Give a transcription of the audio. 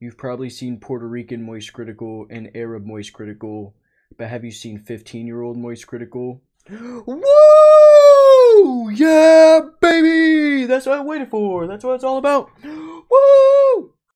You've probably seen Puerto Rican Moist Critical and Arab Moist Critical, but have you seen 15 year old Moist Critical? Woo! Yeah, baby! That's what I waited for. That's what it's all about.